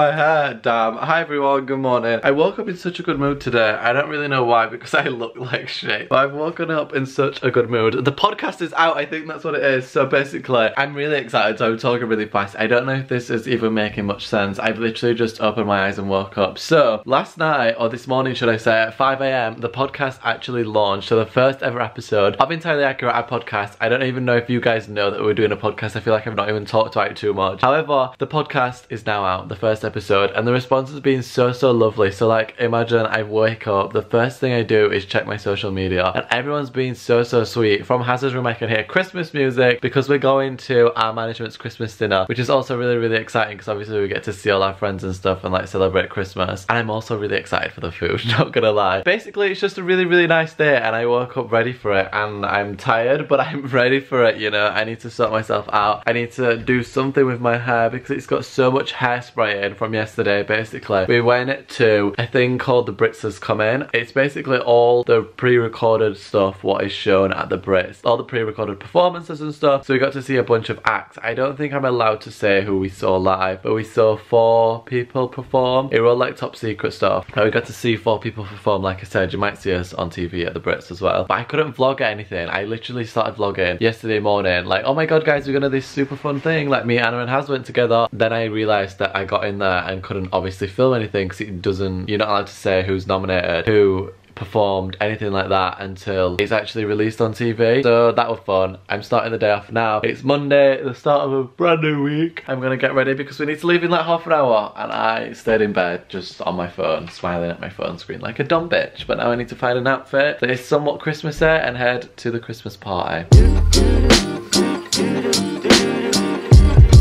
my hair, damn. Um, hi everyone, good morning. I woke up in such a good mood today. I don't really know why because I look like shit. But I've woken up in such a good mood. The podcast is out, I think that's what it is. So basically, I'm really excited, so I'm talking really fast. I don't know if this is even making much sense. I've literally just opened my eyes and woke up. So, last night, or this morning should I say, at 5am, the podcast actually launched. So the first ever episode of Entirely Accurate Our Podcast. I don't even know if you guys know that we're doing a podcast. I feel like I've not even talked about it too much. However, the podcast is now out, the first episode, and the response has been so, so lovely. So like, imagine I wake up, the first thing I do is check my social media, and everyone's been so, so sweet. From Hazard's room I can hear Christmas music because we're going to our management's Christmas dinner, which is also really, really exciting because obviously we get to see all our friends and stuff and like celebrate Christmas. And I'm also really excited for the food, not gonna lie. Basically, it's just a really, really nice day and I woke up ready for it and I'm tired, but I'm ready for it, you know. I need to sort myself out. I need to do something with my hair because it's got so much hairspray in from yesterday, basically. We went to a thing called the Brits Has Come In. It's basically all the pre-recorded stuff what is shown at the Brits. All the pre-recorded performances and stuff. So we got to see a bunch of acts. I don't think I'm allowed to say who we saw live, but we saw four people perform. It was all like top secret stuff. And we got to see four people perform, like I said, you might see us on TV at the Brits as well. But I couldn't vlog anything. I literally started vlogging yesterday morning, like, oh my god guys, we're gonna do this super fun thing. Like me, Anna and Haz went together. Then I realised that I got in there and couldn't obviously film anything because it doesn't, you're not allowed to say who's nominated, who performed anything like that until it's actually released on TV. So that was fun. I'm starting the day off now. It's Monday, the start of a brand new week. I'm gonna get ready because we need to leave in like half an hour and I stayed in bed just on my phone, smiling at my phone screen like a dumb bitch. But now I need to find an outfit that is somewhat Christmassy and head to the Christmas party.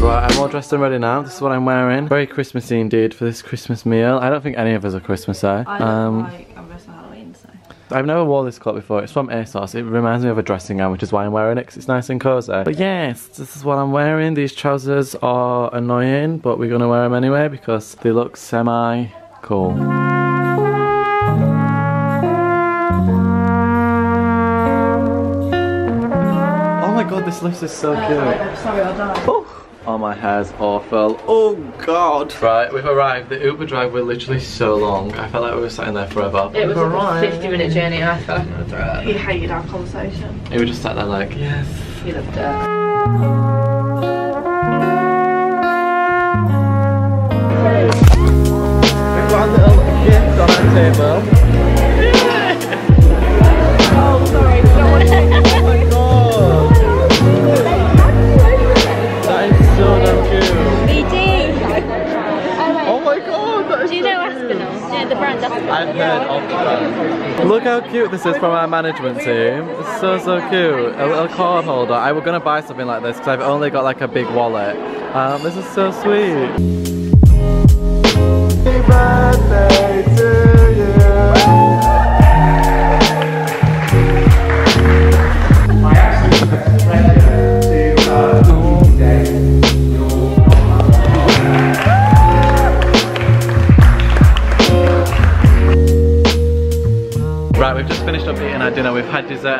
Right, I'm all dressed and ready now. This is what I'm wearing. Very Christmassy indeed for this Christmas meal. I don't think any of us are Christmassy. I don't Um, like, I'm dressed for Halloween, so. I've never worn this cloak before. It's from ASOS. It reminds me of a dressing gown, which is why I'm wearing it, 'cause it's nice and cozy. But yes, this is what I'm wearing. These trousers are annoying, but we're gonna wear them anyway because they look semi-cool. Oh my god, this lift is so cute. I'm sorry, I'll die. Oh, oh, my hair's awful. Oh god. Right, we've arrived. The Uber drive were literally so long. I felt like we were sitting there forever. It was We've like a arrived. 50 minute journey I felt like I was. He hated our conversation. We were just sat there like, yes. He loved it. The brand Aspinal. I've heard of that. Look how cute this is from our management team. It's so, so cute. A little card holder. I was going to buy something like this because I've only got like a big wallet. Um, this is so sweet. Happy birthday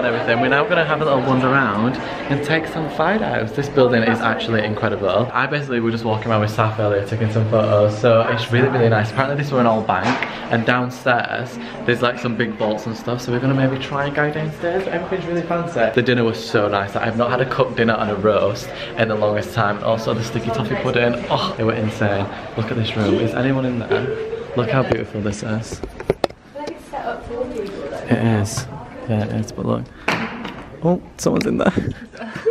everything. We're now going to have a little wander around and take some photos. This building is actually incredible. I basically were just walking around with Saf earlier taking some photos. So it's really, really nice. Apparently this were an old bank and downstairs there's like some big vaults and stuff. So we're going to maybe try and go downstairs. Everything's really fancy. The dinner was so nice. I've not had a cooked dinner and a roast in the longest time. Also the sticky toffee pudding. Oh, they were insane. Look at this room. Is anyone in there? Look how beautiful this is. It is. Yeah, it is, but look. Oh, someone's in there.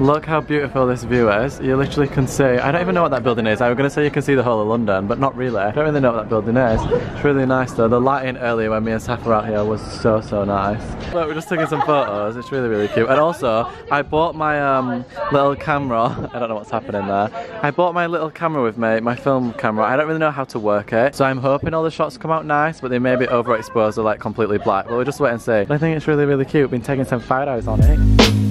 Look how beautiful this view is. You literally can see, I don't even know what that building is. I was going to say you can see the whole of London, but not really. I don't really know what that building is. It's really nice though. The lighting earlier when me and Saf were out here was so, so nice. Look, we're just taking some photos. It's really, really cute. And also, I bought my um, little camera. I don't know what's happening there. I bought my little camera with me, my film camera. I don't really know how to work it. So I'm hoping all the shots come out nice, but they may be overexposed or like completely black. But we'll just wait and see. But I think it's really, really cute. Been taking some photos on it.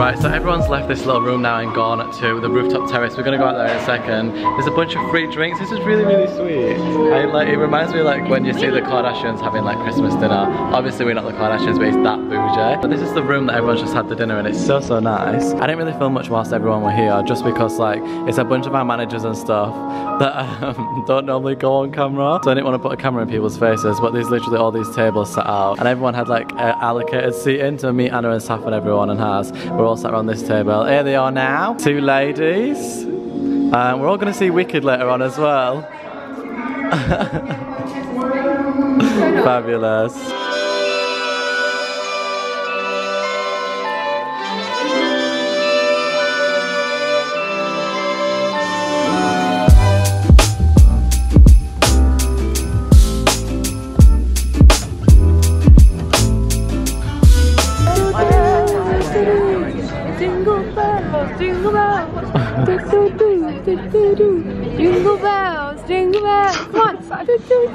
Right, so everyone's left this little room now and gone to the rooftop terrace. We're gonna go out there in a second. There's a bunch of free drinks. This is really, really sweet. I, like, it reminds me like when you see the Kardashians having like Christmas dinner. Obviously we're not the Kardashians, but it's that bougie. But this is the room that everyone's just had the dinner in. It's so, so nice. I didn't really film much whilst everyone were here, just because like it's a bunch of our managers and stuff that um, don't normally go on camera. So I didn't want to put a camera in people's faces, but there's literally all these tables set out. And everyone had like allocated seating to meet Anna and Saf and everyone and Haz. We're all sat around this table. Here they are now, two ladies. Um, we're all going to see Wicked later on as well. Fabulous.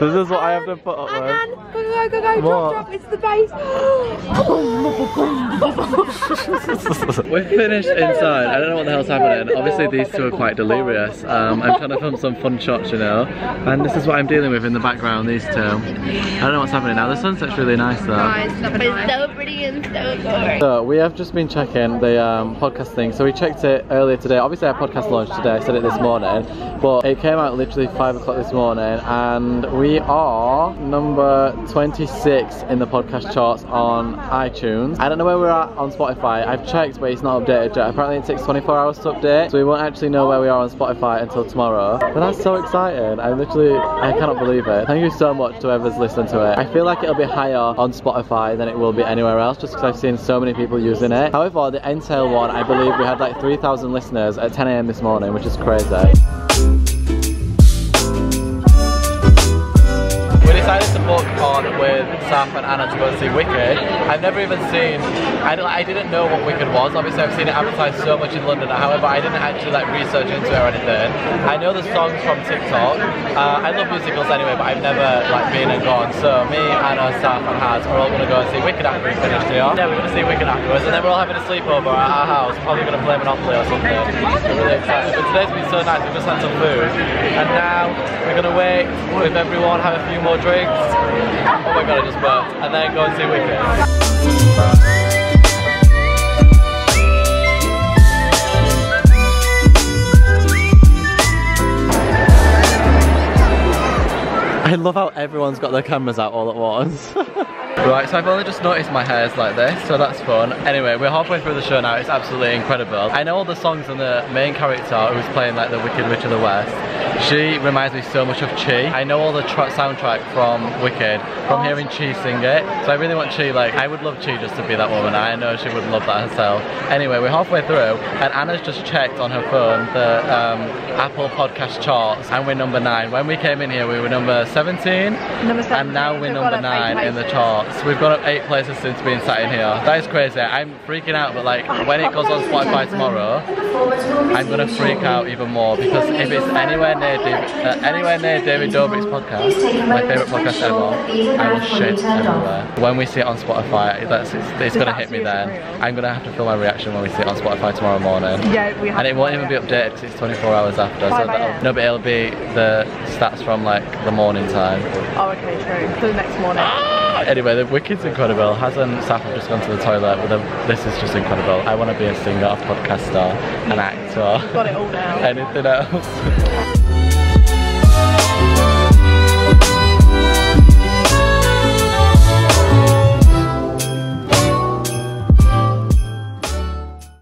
This is what I have to put up and with. then go go go go drop drop. It's the bass. We're finished inside. I don't know what the hell's happening. Obviously these two are quite delirious. Um, I'm trying to film some fun shots, you know. And this is what I'm dealing with in the background, these two. I don't know what's happening now. The sunset's really nice though. It's so pretty and so boring. So we have just been checking the um, podcast thing. So we checked it earlier today. Obviously our podcast launched today. I said it this morning, but it came out literally five o'clock this morning, and we are number 26 in the podcast charts on iTunes. I don't know where we're at on Spotify. I've checked, but it's not updated yet. Apparently it takes 24 hours to update, so we won't actually know where we are on Spotify until tomorrow. But that's so exciting. I literally, I cannot believe it. Thank you so much to whoever's listened to it. I feel like it'll be higher on Spotify than it will be anywhere else, just because I've seen so many people using it. However, the Entail one, I believe we had like 3,000 listeners at 10 a.m. this morning, which is crazy. Book on with Saf and Anna to go see Wicked. I've never even seen, I, I didn't know what Wicked was. Obviously I've seen it advertised so much in London, however I didn't actually like research into it or anything. I know the songs from TikTok. Uh, I love musicals anyway, but I've never like been and gone. So me, Anna, Saf and Haz are all going to go and see Wicked after we finish here. Yeah, we're going to see Wicked afterwards and then we're all having a sleepover at our house. Probably going to play Monopoly or something. We're really excited. But today's been so nice, we've just had some food. And now we're going to wait with everyone, have a few more drinks. Oh my god, I just burped. And then go and see Wicked. I love how everyone's got their cameras out all at once. Right, so I've only just noticed my hair's like this, so that's fun. Anyway, we're halfway through the show now, it's absolutely incredible. I know all the songs and the main character who's playing like the Wicked Witch of the West. She reminds me so much of Chi. I know all the tra- soundtrack from Wicked, from hearing Chi sing it. So I really want Chi, like, I would love Chi just to be that woman. I know she would love that herself. Anyway, we're halfway through, and Anna's just checked on her phone the um, Apple podcast charts, and we're number nine. When we came in here, we were number 17. Number seven. And now we're number gone up eight nine in the places. Charts. We've gone up eight places since being sat in here. That is crazy. I'm freaking out, but like when it goes on Spotify tomorrow, I'm gonna freak out even more because if it's anywhere near David, uh, anywhere near David Dobrik's podcast, my favorite podcast ever, I will shit everywhere. When we see it on Spotify, that's it's, it's gonna hit me then. I'm gonna have to feel my reaction when we see it on Spotify tomorrow morning. Yeah, we have And it won't even be updated because it's 24 hours after. So 5 that'll, a.m.. no, but it'll be the stats from like the morning time. Oh, okay, true. For the next morning. Anyway, the Wicked's incredible. Hasn't Saf just gone to the toilet with a, this is just incredible. I want to be a singer, a podcaster, an actor, Got it all now. anything else.